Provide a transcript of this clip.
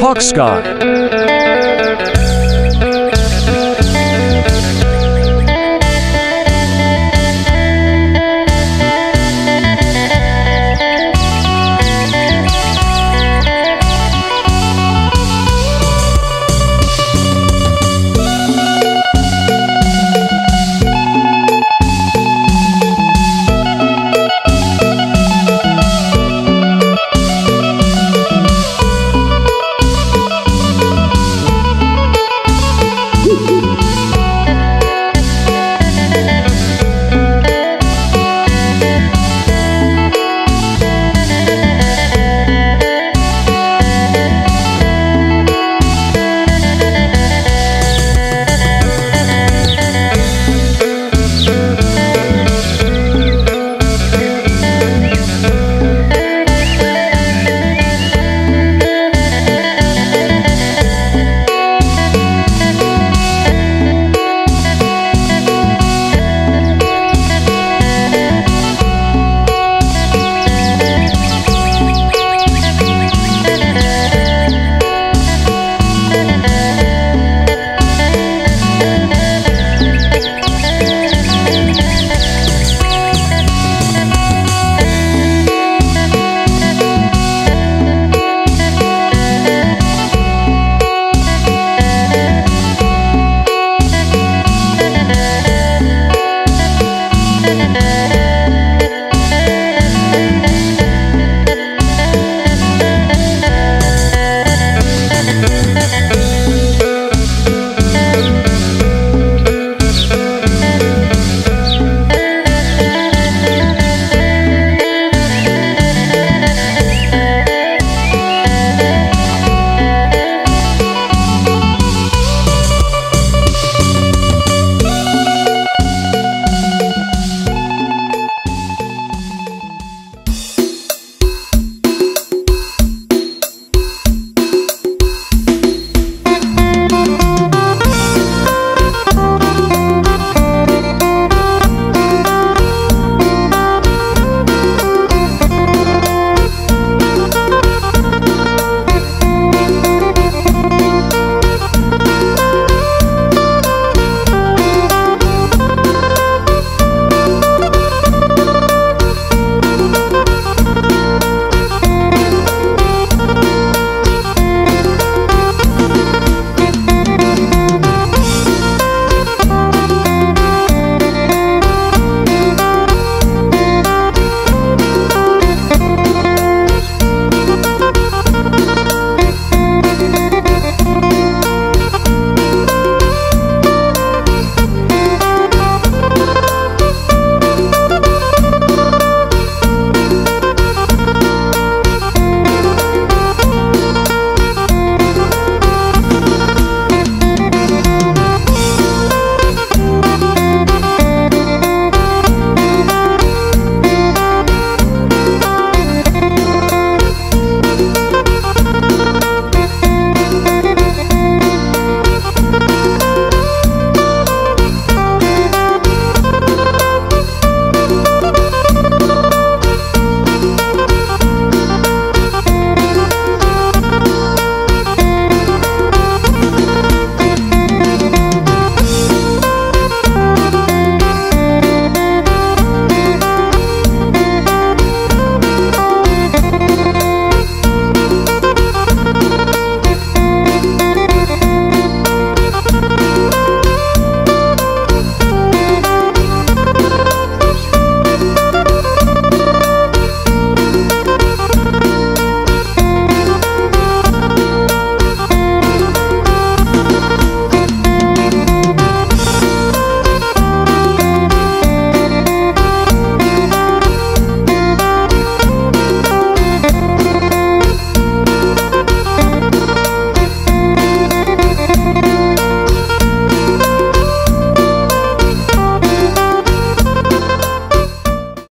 Hawk Sky.